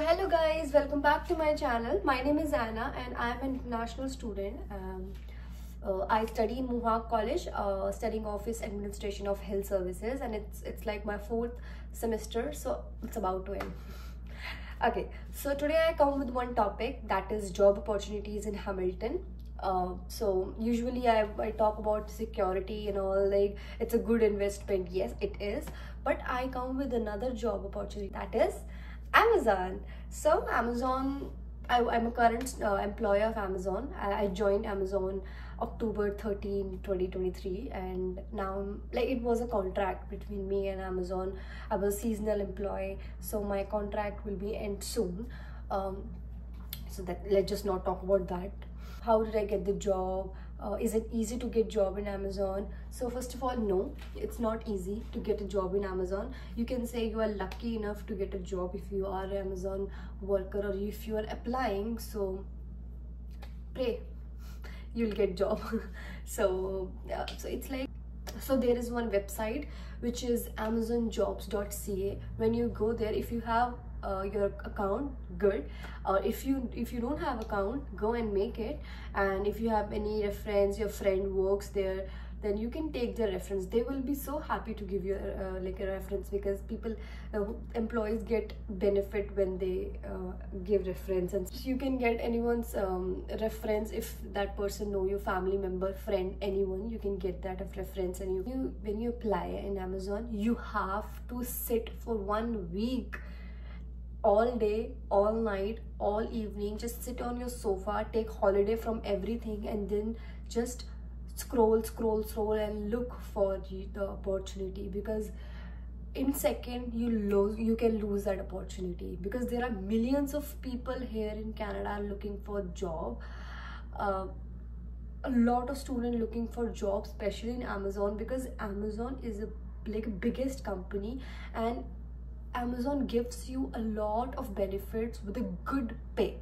hello guys welcome back to my channel. My name is Aina and i'm an international student. Um, uh, i study in mohawk college uh, studying office administration of health services and it's it's like my fourth semester so it's about to end. Okay so today i come with one topic that is job opportunities in hamilton. Uh, so usually I, I talk about security and all like it's a good investment yes it is. But i come with another job opportunity that is Amazon. So Amazon, I, am a current uh, employee of Amazon. I, I, joined Amazon October 13, 2023 and now like it was a contract between me and Amazon. I was a seasonal employee so my contract will be end soon. Um, so that let's just not talk about that. How did I get the job? Uh, is it easy to get job in amazon? So first of all no it's not easy to get a job in amazon. You can say you are lucky enough to get a job if you are an amazon worker or if you are applying so pray you'll get job. So uh, so it's like so there is one website which is amazonjobs.ca when you go there if you have uh, your account good or uh, if you if you don't have account go and make it. And if you have any reference your friend works there then you can take the reference. They will be so happy to give you uh, like a reference because people uh, employees get benefit when they uh, give reference. And you can get anyone's um, reference. If that person know your family member friend anyone you can get that of reference. And you, you when you apply in amazon you have to sit for one week all day all night all evening just sit on your sofa take holiday from everything and then just scroll scroll scroll and look for the opportunity because in second you lose you can lose that opportunity because there are millions of people here in canada looking for job. Uh, a lot of students looking for jobs especially in amazon because amazon is a like biggest company and Amazon gives you a lot of benefits with a good pay.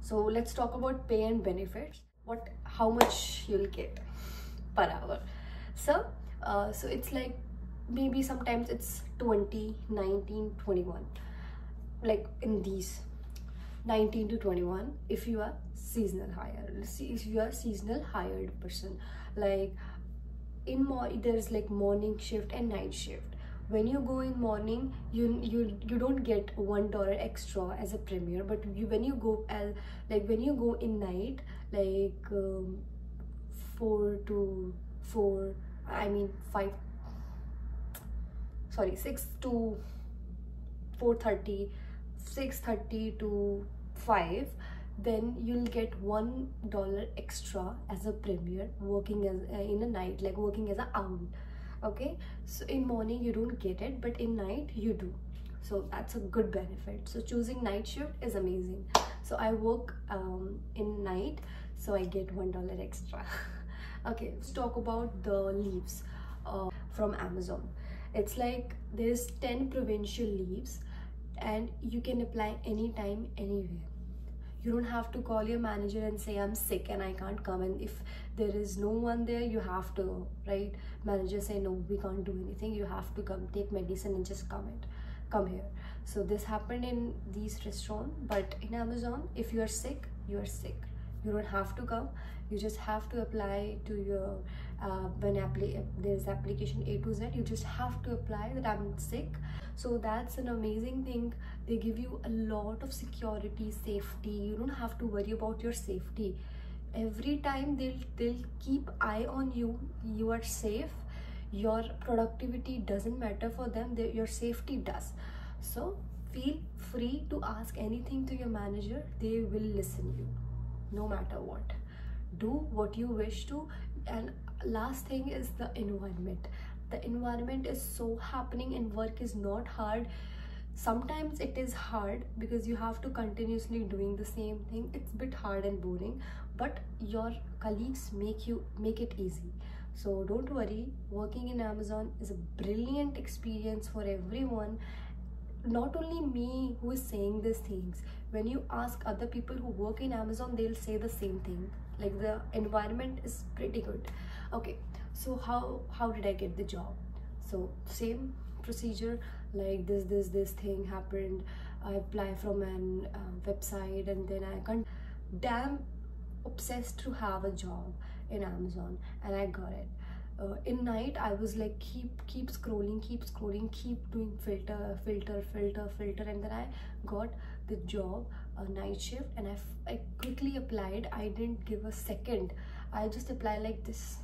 So let's talk about pay and benefits. What, how much you'll get per hour. So, uh, so it's like maybe sometimes it's 20, 19, 21. Like in these 19 to 21 if you are seasonal hire if you are seasonal hired person like in more there's like morning shift and night shift when you go in morning you you you don't get one dollar extra as a premier but you when you go as like when you go in night like um, four to four i mean five sorry six to 4.30 6.30 to 5 then you'll get one dollar extra as a premier working as uh, in a night like working as an owl okay? So in morning you don't get it but in night you do. So that's a good benefit. So choosing night shift is amazing. So i work um, in night so i get one dollar extra. Okay let's talk about the leaves uh, from amazon. It's like there's 10 provincial leaves and you can apply anytime anywhere you don't have to call your manager and say i'm sick and i can't come. And if there is no one there you have to right? Manager say no we can't do anything. You have to come take medicine and just come it come here. So this happened in these restaurant but in amazon if you are sick you are sick. You don't have to come. You just have to apply to your uh, when there's application a to z you just have to apply that i'm sick. So that's an amazing thing. They give you a lot of security safety. You don't have to worry about your safety. Every time they'll they'll keep eye on you you are safe. Your productivity doesn't matter for them they, your safety does. So feel free to ask anything to your manager. They will listen you no matter what. Do what you wish to. And last thing is the environment. The environment is so happening and work is not hard. Sometimes it is hard because you have to continuously doing the same thing. It's a bit hard and boring but your colleagues make you make it easy. So don't worry working in amazon is a brilliant experience for everyone. Not only me who is saying these things when you ask other people who work in amazon they'll say the same thing. Like the environment is pretty good okay so how how did i get the job? So same procedure like this this this thing happened. I apply from an uh, website and then I can't damn obsessed to have a job in Amazon and I got it. Uh, in night I was like keep keep scrolling keep scrolling keep doing filter filter filter filter and then I got the job a night shift and I, I quickly applied. I didn't give a second. I just apply like this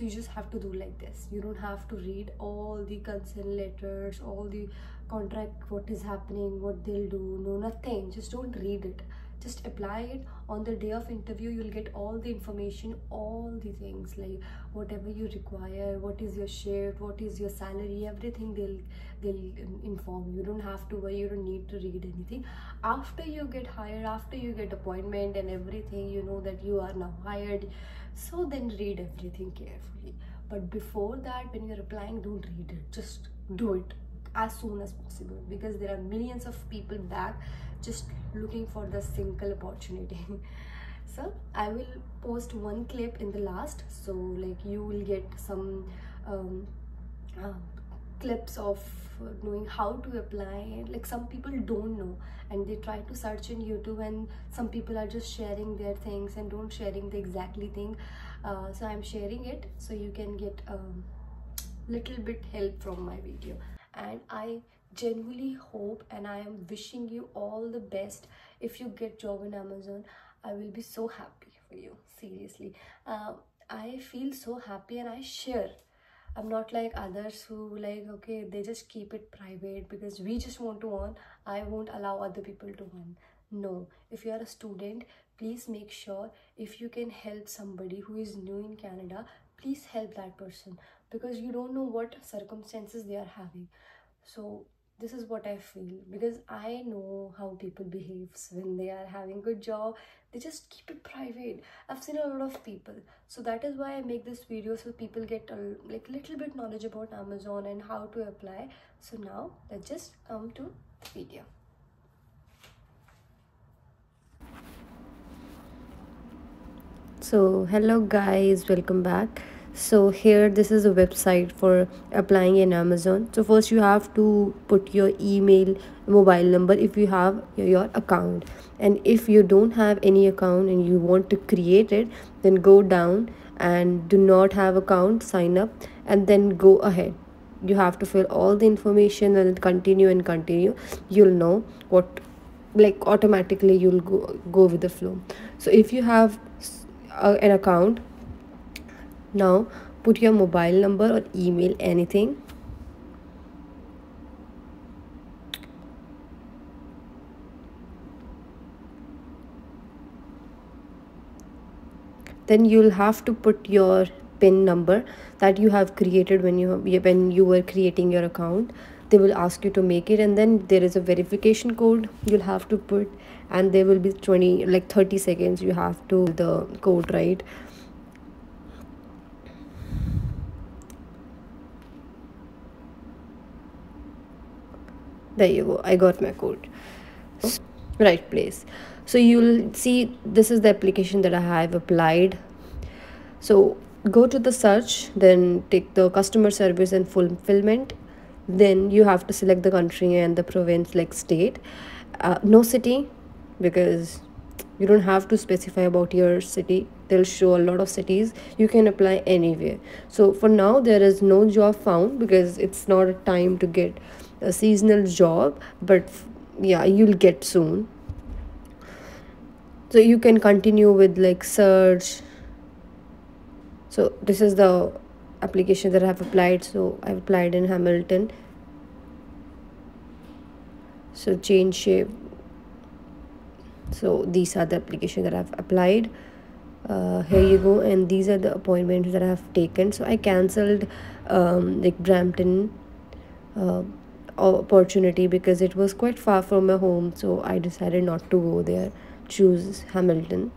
so you just have to do like this. You don't have to read all the consent letters all the contract what is happening what they'll do no nothing. Just don't read it just apply it on the day of interview you'll get all the information all the things like whatever you require what is your shift what is your salary everything they'll they'll um, inform you. you don't have to worry you don't need to read anything. After you get hired after you get appointment and everything you know that you are now hired so then read everything carefully. But before that when you're applying don't read it. Just do it as soon as possible because there are millions of people back just looking for the single opportunity. So i will post one clip in the last. So like you will get some um, uh, clips of knowing how to apply. Like some people don't know and they try to search in youtube and some people are just sharing their things and don't sharing the exactly thing. Uh, so i'm sharing it so you can get a um, little bit help from my video. And i genuinely hope and i am wishing you all the best. If you get job in amazon i will be so happy for you seriously. Uh, i feel so happy and i share. I'm not like others who like okay they just keep it private because we just want to earn. I won't allow other people to earn. No. If you are a student please make sure if you can help somebody who is new in canada please help that person because you don't know what circumstances they are having. So this is what i feel because i know how people behaves when they are having good job. They just keep it private. I've seen a lot of people. So that is why i make this video so people get a like little bit knowledge about amazon and how to apply. So now let's just come to the video. So hello guys welcome back so here this is a website for applying in amazon. So first you have to put your email mobile number if you have your account. And if you don't have any account and you want to create it then go down and do not have account sign up and then go ahead. You have to fill all the information and continue and continue. You'll know what like automatically you'll go go with the flow. So if you have uh, an account now put your mobile number or email anything. Then you'll have to put your pin number that you have created when you when you were creating your account. They will ask you to make it and then there is a verification code you'll have to put and there will be 20 like 30 seconds you have to the code right there you go. I got my code. Right place. So you'll see this is the application that i have applied. So go to the search then take the customer service and fulfillment. Then you have to select the country and the province like state. Uh, no city because you don't have to specify about your city. They'll show a lot of cities. You can apply anywhere. So for now there is no job found because it's not a time to get a seasonal job but yeah you'll get soon. So you can continue with like search. So this is the application that i have applied. So i've applied in hamilton. So change shape. So these are the application that i've applied. Uh, here you go. And these are the appointments that i have taken. So i cancelled um, like brampton uh, opportunity because it was quite far from my home so i decided not to go there choose hamilton